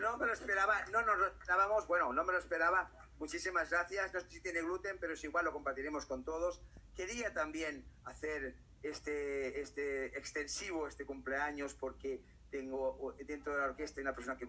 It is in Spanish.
no me lo esperaba, no nos lo esperábamos, bueno, no me lo esperaba. Muchísimas gracias. No sé si tiene gluten, pero es igual, lo compartiremos con todos. Quería también hacer este, este extensivo este cumpleaños porque tengo dentro de la orquesta una persona que